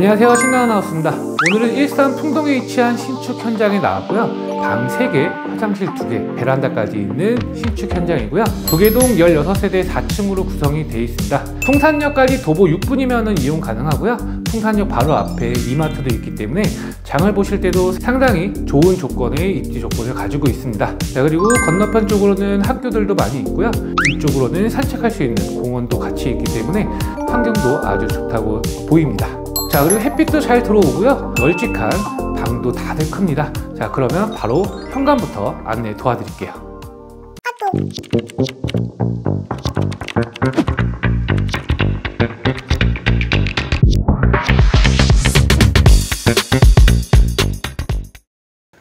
안녕하세요. 신나은하우스입니다. 오늘은 일산 풍동에 위치한 신축 현장에 나왔고요. 방 3개, 화장실 2개, 베란다까지 있는 신축 현장이고요. 도계동 16세대 4층으로 구성이 되어 있습니다. 풍산역까지 도보 6분이면 이용 가능하고요. 풍산역 바로 앞에 이마트도 있기 때문에 장을 보실 때도 상당히 좋은 조건의 입지 조건을 가지고 있습니다. 자 그리고 건너편 쪽으로는 학교들도 많이 있고요. 이쪽으로는 산책할 수 있는 공원도 같이 있기 때문에 환경도 아주 좋다고 보입니다 자 그리고 햇빛도 잘 들어오고요. 널찍한 방도 다들 큽니다. 자 그러면 바로 현관부터 안내 도와드릴게요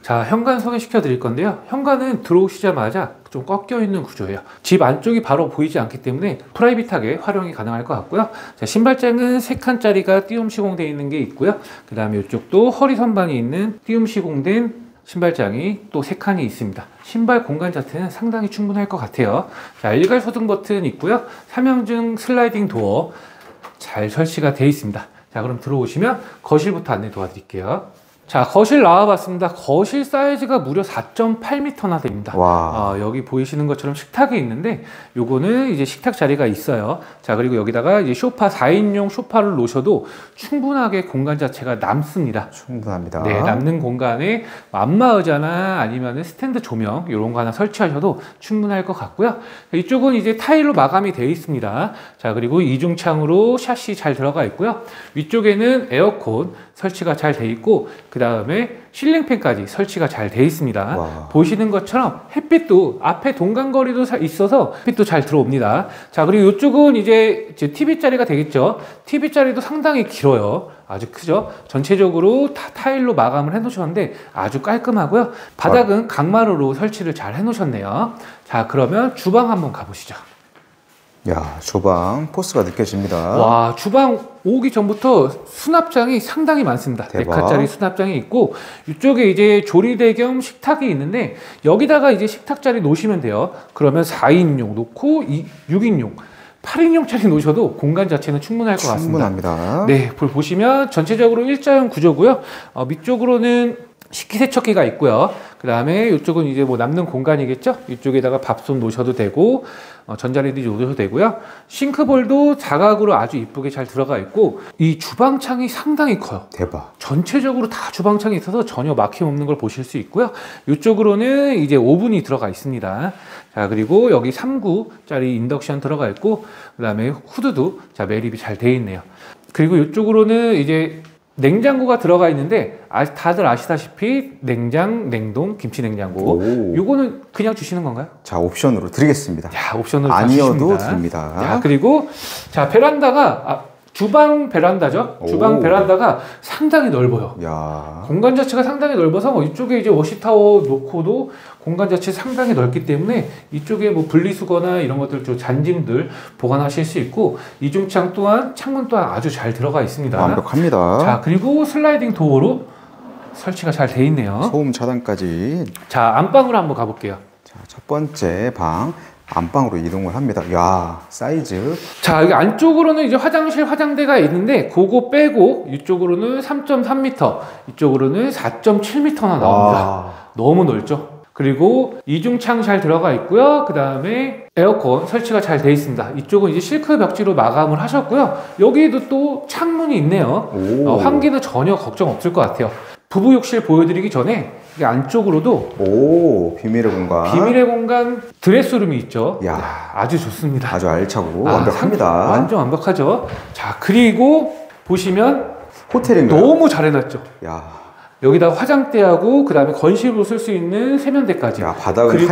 자 현관 소개시켜 드릴 건데요. 현관은 들어오시자마자 좀 꺾여 있는 구조예요. 집 안쪽이 바로 보이지 않기 때문에 프라이빗하게 활용이 가능할 것 같고요. 자, 신발장은 3칸짜리가 띄움 시공되어 있는 게 있고요. 그 다음에 이쪽도 허리 선반이 있는 띄움 시공된 신발장이 또 3칸이 있습니다. 신발 공간 자체는 상당히 충분할 것 같아요. 자 일괄 소등 버튼 있고요. 삼형증 슬라이딩 도어 잘 설치가 되어 있습니다. 자 그럼 들어오시면 거실부터 안내 도와드릴게요 자 거실 나와봤습니다 거실 사이즈가 무려 4.8m나 됩니다 와. 어, 여기 보이시는 것처럼 식탁이 있는데 요거는 이제 식탁 자리가 있어요 자 그리고 여기다가 이제 소파 4인용 소파를 놓으셔도 충분하게 공간 자체가 남습니다 충분합니다. 네, 남는 공간에 안마 의자나 아니면 스탠드 조명 이런 거 하나 설치하셔도 충분할 것 같고요. 이쪽은 이제 타일로 마감이 되어 있습니다. 자, 그리고 이중창으로 샤시 잘 들어가 있고요. 위쪽에는 에어컨 설치가 잘 돼 있고 그 다음에 실링팬까지 설치가 잘 돼 있습니다. 와. 보시는 것처럼 햇빛도 앞에 동간거리도 사- 있어서 햇빛도 잘 들어옵니다. 자, 그리고 이쪽은 이제 TV 자리가 되겠죠. TV 자리도 상당히 길어요. 아주 크죠. 전체적으로 다 타일로 마감을 해 놓으셨는데 아주 깔끔하고요. 바닥은 강마루로 설치를 잘 해 놓으셨네요. 자, 그러면 주방 한번 가보시죠. 야, 주방 포스가 느껴집니다. 와 주방 오기 전부터 수납장이 상당히 많습니다. 대박. 4칸짜리 수납장이 있고 이쪽에 이제 조리대 겸 식탁이 있는데 여기다가 이제 식탁 자리 놓으시면 돼요. 그러면 4인용 놓고 6인용 8인용짜리 놓으셔도 공간 자체는 충분할 것 같습니다. 충분합니다. 네, 볼 보시면 전체적으로 일자형 구조고요. 어, 밑쪽으로는 식기세척기가 있고요. 그 다음에 이쪽은 이제 뭐 남는 공간이겠죠? 이쪽에다가 밥솥 놓으셔도 되고, 어, 전자레인지 놓으셔도 되고요. 싱크볼도 자각으로 아주 이쁘게 잘 들어가 있고, 이 주방창이 상당히 커요. 대박. 전체적으로 다 주방창이 있어서 전혀 막힘 없는 걸 보실 수 있고요. 이쪽으로는 이제 오븐이 들어가 있습니다. 자, 그리고 여기 3구짜리 인덕션 들어가 있고, 그 다음에 후드도 자, 매립이 잘 돼 있네요. 그리고 이쪽으로는 이제 냉장고가 들어가 있는데, 아, 다들 아시다시피 냉장, 냉동, 김치 냉장고. 오. 요거는 그냥 주시는 건가요? 자, 옵션으로 드리겠습니다. 야, 옵션으로 다 아니어도. 됩니다. 자, 그리고 자, 베란다가 아, 주방 베란다죠. 주방 오. 베란다가 상당히 넓어요. 야. 공간 자체가 상당히 넓어서 뭐 이쪽에 이제 워시타워 놓고도 공간 자체 상당히 넓기 때문에 이쪽에 뭐 분리수거나 이런 것들 좀 잔짐들 보관하실 수 있고 이중창 또한 창문 또한 아주 잘 들어가 있습니다. 완벽합니다. 자 그리고 슬라이딩 도어로 설치가 잘 돼 있네요. 소음 차단까지. 자 안방으로 한번 가볼게요. 자, 첫 번째 방 안방으로 이동을 합니다. 야, 사이즈. 자 여기 안쪽으로는 이제 화장실 화장대가 있는데 그거 빼고 이쪽으로는 3.3m 이쪽으로는 4.7m나 나옵니다. 와. 너무 넓죠. 그리고 이중창 잘 들어가 있고요. 그 다음에 에어컨 설치가 잘돼 있습니다. 이쪽은 이제 실크 벽지로 마감을 하셨고요. 여기에도 또 창문이 있네요. 오. 어, 환기는 전혀 걱정 없을 것 같아요. 부부 욕실 보여드리기 전에 이 안쪽으로도 오, 비밀의 공간. 비밀의 공간 드레스룸이 있죠. 야. 야, 아주 좋습니다. 아주 알차고 아, 완벽합니다. 상- 완전 완벽하죠. 자 그리고 보시면 호텔인가요? 너무 잘 해놨죠. 야, 여기다 화장대하고 그 다음에 건식으로 쓸 수 있는 세면대까지. 야 바닥은 그리고-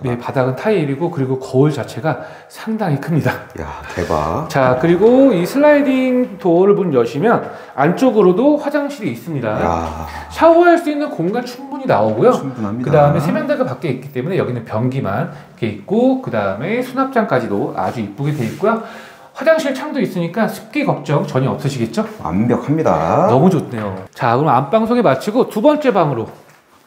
네, 바닥은 타일이고 그리고 거울 자체가 상당히 큽니다. 야, 대박. 자, 그리고 이 슬라이딩 도어를 문 여시면 안쪽으로도 화장실이 있습니다. 야, 샤워할 수 있는 공간 충분히 나오고요. 충분합니다. 그 다음에 세면대가 밖에 있기 때문에 여기는 변기만 이렇게 있고 그 다음에 수납장까지도 아주 이쁘게 돼 있고요. 화장실 창도 있으니까 습기 걱정 전혀 없으시겠죠? 완벽합니다. 너무 좋네요. 자, 그럼 안방 소개 마치고 두 번째 방으로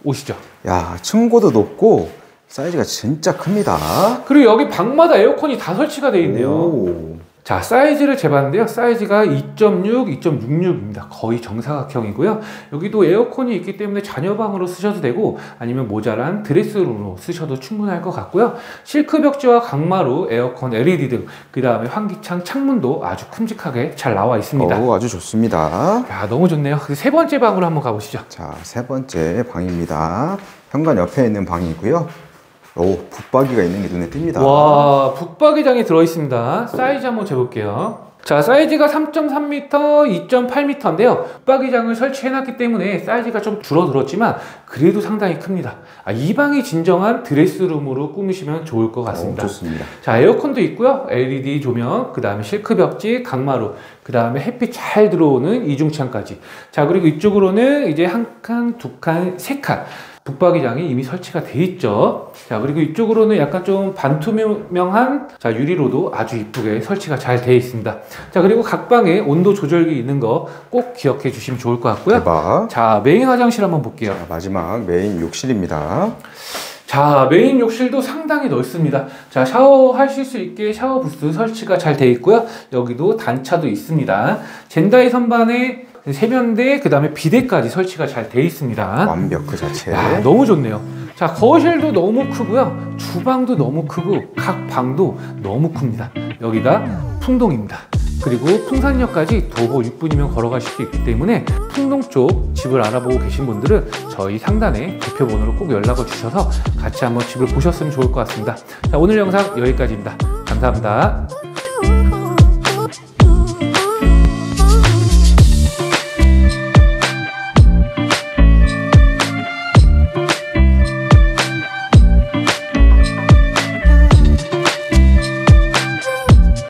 오시죠. 야, 층고도 높고 사이즈가 진짜 큽니다. 그리고 여기 방마다 에어컨이 다 설치가 되어 있네요. 오, 자, 사이즈를 재봤는데요. 사이즈가 2.6, 2.66입니다. 거의 정사각형이고요. 여기도 에어컨이 있기 때문에 자녀방으로 쓰셔도 되고 아니면 모자란 드레스룸으로 쓰셔도 충분할 것 같고요. 실크 벽지와 강마루, 에어컨 LED 등 그 다음에 환기창 창문도 아주 큼직하게 잘 나와 있습니다. 오, 아주 좋습니다. 야, 너무 좋네요. 그세 번째 방으로 한번 가보시죠. 자, 세 번째 방입니다. 현관 옆에 있는 방이고요. 오, 붙박이가 있는 게 눈에 띕니다. 와, 북박이장이 들어있습니다. 사이즈 한번 재볼게요. 자, 사이즈가 3.3m, 2.8m인데요. 북박이장을 설치해놨기 때문에 사이즈가 좀 줄어들었지만 그래도 상당히 큽니다. 아, 이 방이 진정한 드레스룸으로 꾸미시면 좋을 것 오, 같습니다. 좋습니다. 자, 에어컨도 있고요. LED 조명, 그 다음에 실크 벽지, 강마루, 그 다음에 햇빛 잘 들어오는 이중창까지. 자, 그리고 이쪽으로는 이제 한 칸, 두 칸, 세 칸. 붙박이장이 이미 설치가 돼 있죠. 자, 그리고 이쪽으로는 약간 좀 반투명한 자, 유리로도 아주 이쁘게 설치가 잘 돼 있습니다. 자, 그리고 각 방에 온도 조절기 있는 거 꼭 기억해 주시면 좋을 것 같고요. 대박. 자, 메인 화장실 한번 볼게요. 자, 마지막 메인 욕실입니다. 자, 메인 욕실도 상당히 넓습니다. 자, 샤워하실 수 있게 샤워 부스 설치가 잘돼 있고요. 여기도 단차도 있습니다. 젠다이 선반에 세면대, 그 다음에 비데까지 설치가 잘 돼 있습니다. 완벽 그 자체. 야, 너무 좋네요. 자, 거실도 너무 크고요. 주방도 너무 크고 각 방도 너무 큽니다. 여기가 풍동입니다. 그리고 풍산역까지 도보 6분이면 걸어가실 수 있기 때문에 풍동 쪽 집을 알아보고 계신 분들은 저희 상단에 대표번호로 꼭 연락을 주셔서 같이 한번 집을 보셨으면 좋을 것 같습니다. 자, 오늘 영상 여기까지입니다. 감사합니다.